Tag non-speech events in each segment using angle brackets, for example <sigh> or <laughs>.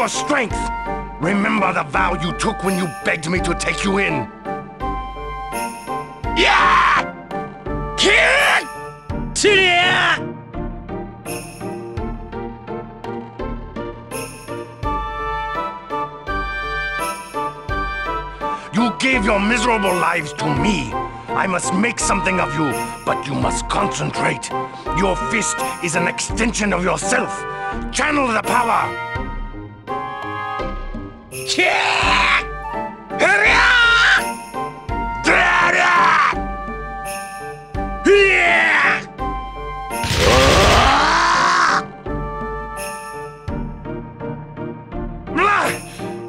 your strength! Remember the vow you took when you begged me to take you in. Yeah! You gave your miserable lives to me. I must make something of you, but you must concentrate. Your fist is an extension of yourself. Channel the power.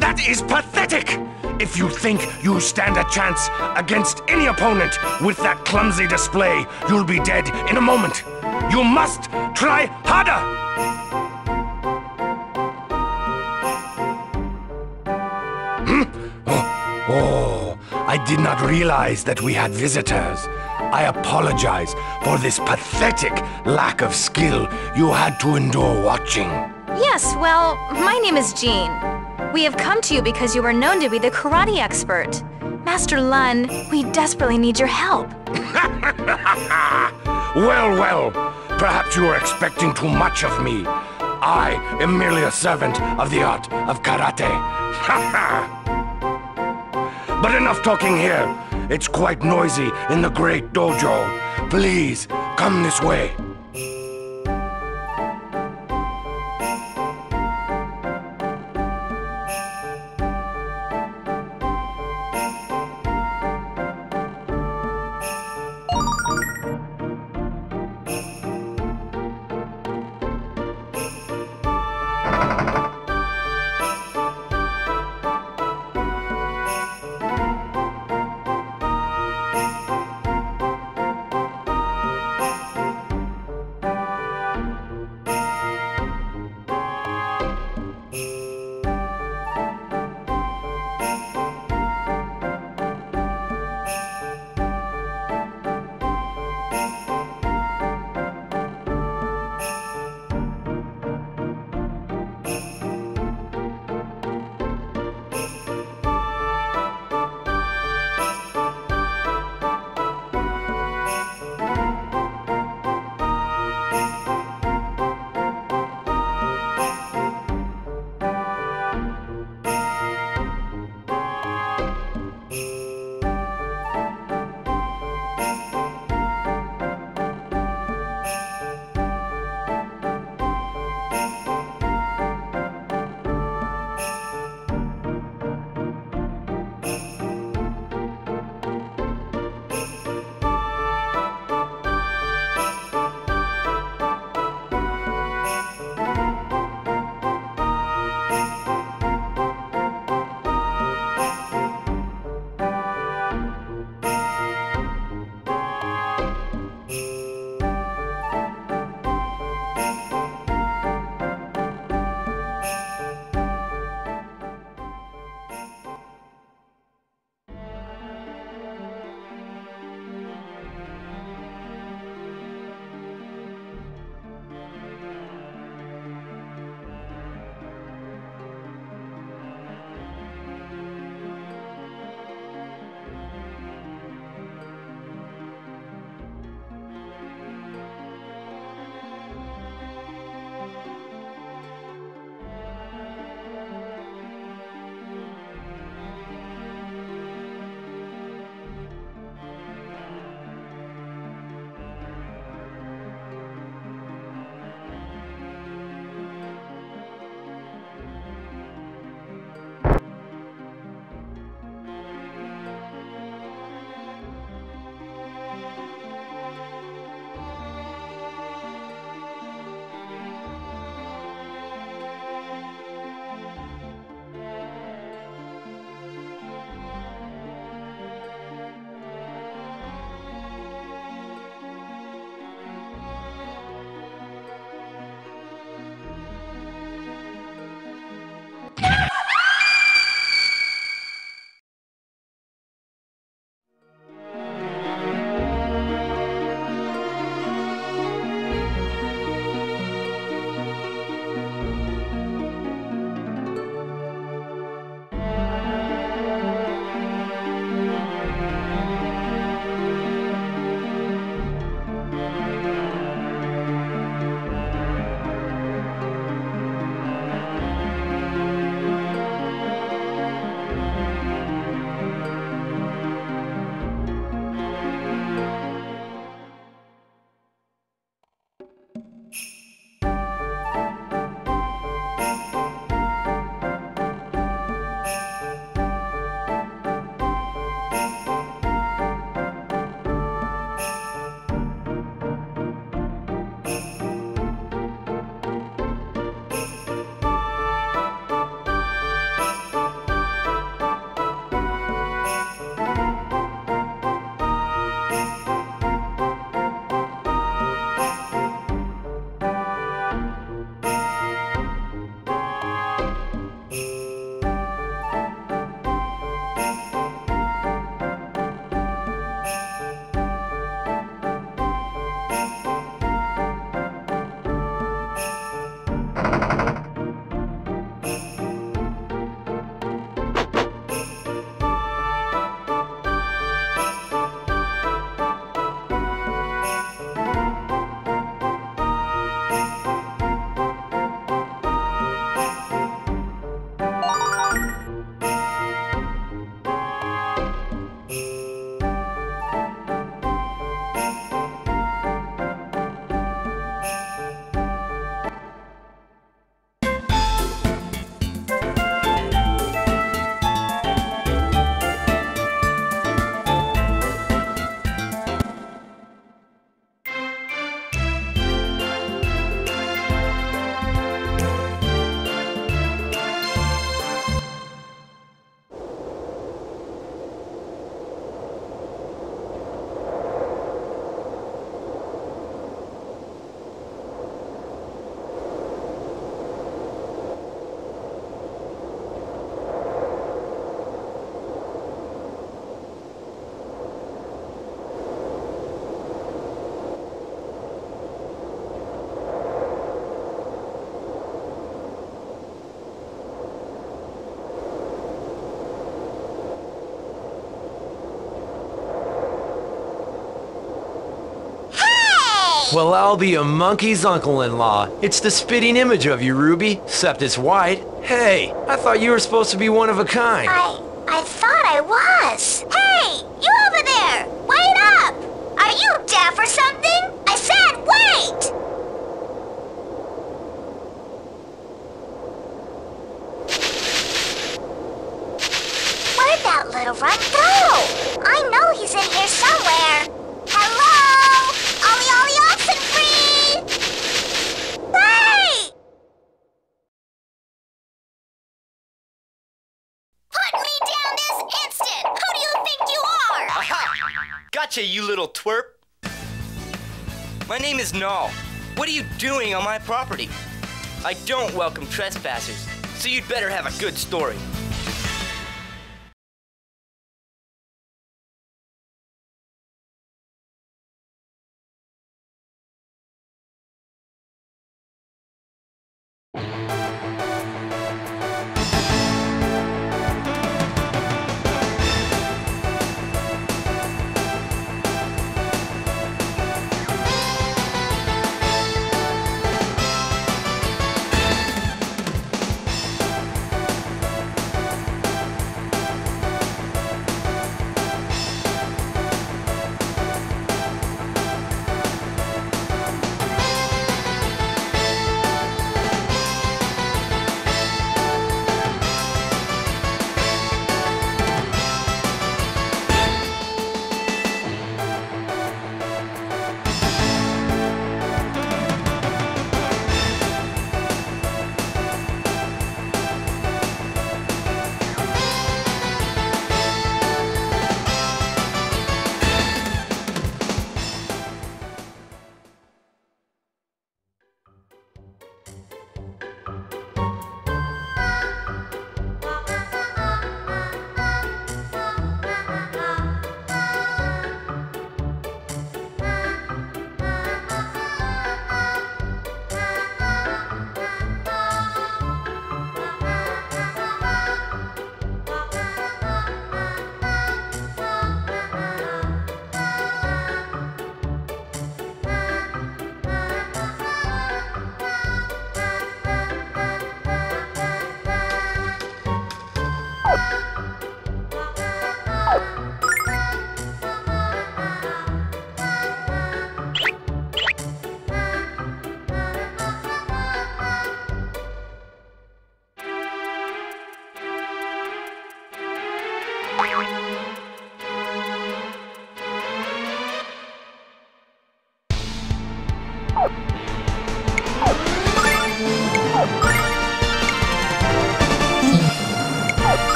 That is pathetic! If you think you stand a chance against any opponent with that clumsy display, you'll be dead in a moment. You must try harder! Oh, I did not realize that we had visitors. I apologize for this pathetic lack of skill you had to endure watching. Yes, well, my name is Jean. We have come to you because you are known to be the karate expert. Master Lun, we desperately need your help. <laughs> well, well, perhaps you are expecting too much of me. I am merely a servant of the art of karate. <laughs> but enough talking here. It's quite noisy in the great dojo. Please, come this way. Well, I'll be a monkey's uncle-in-law. It's the spitting image of you, Ruby, except it's white. Hey, I thought you were supposed to be one of a kind. I... I thought I was. Hey! Name is Nall. What are you doing on my property? I don't welcome trespassers, so you'd better have a good story.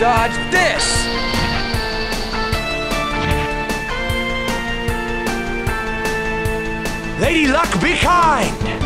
Dodge this! Lady Luck, be kind!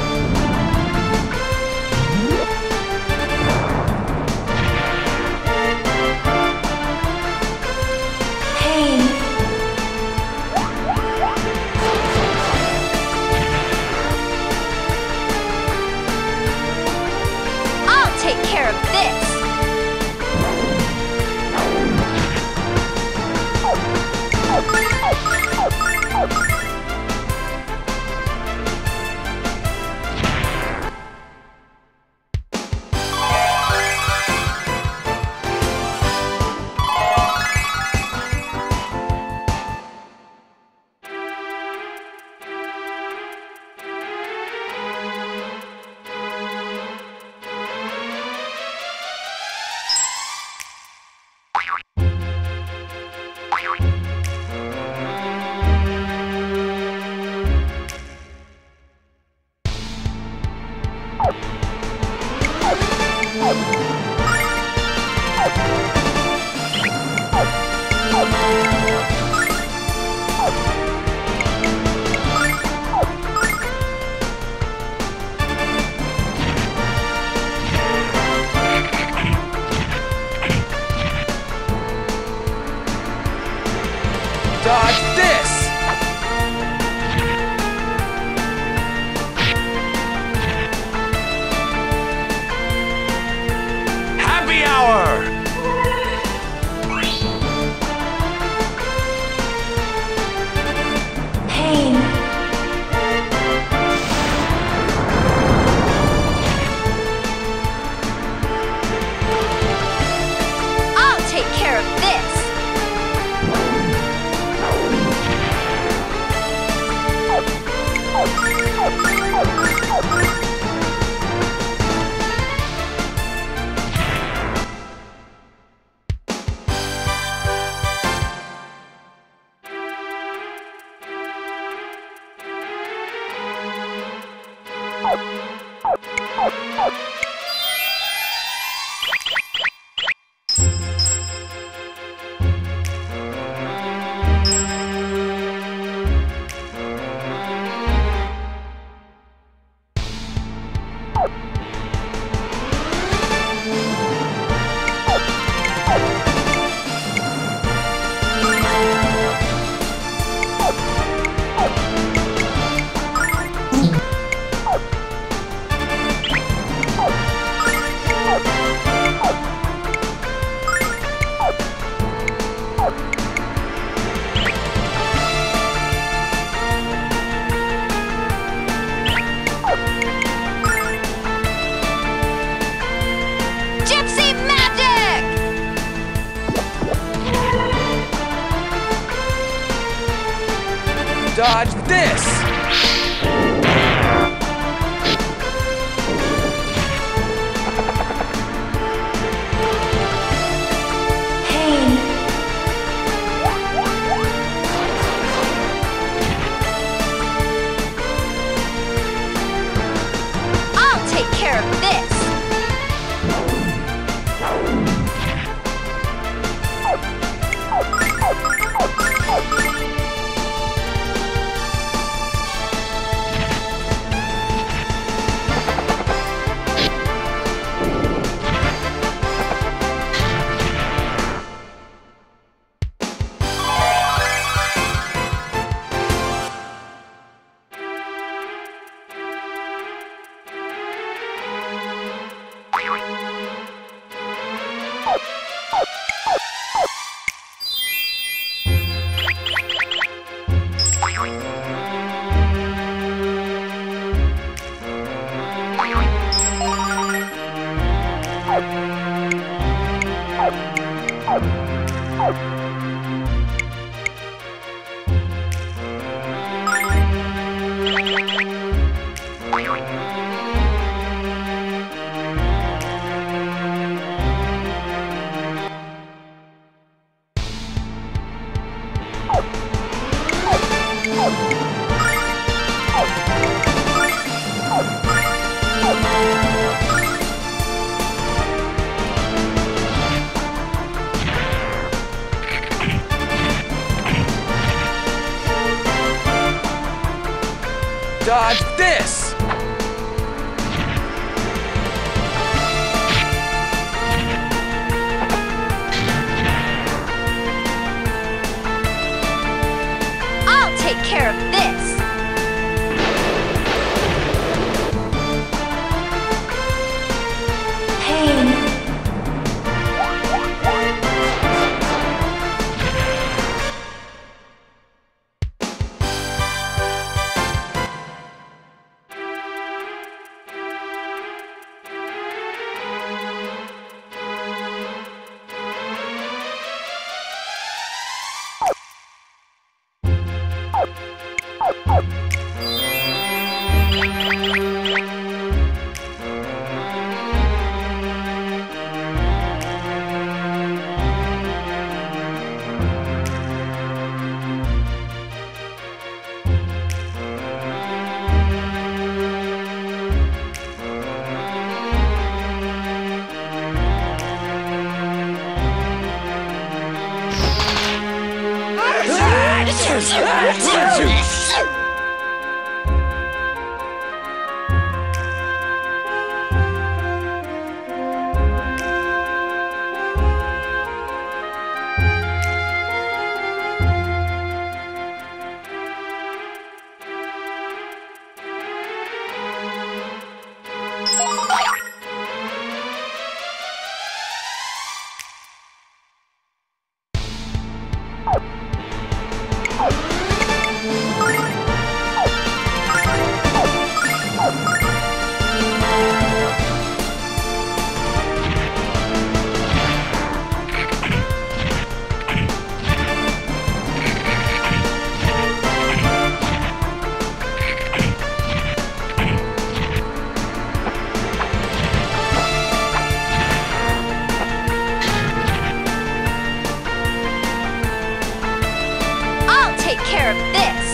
Care of this.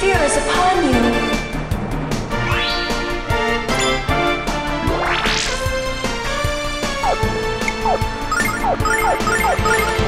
Fear is upon you. Gypsy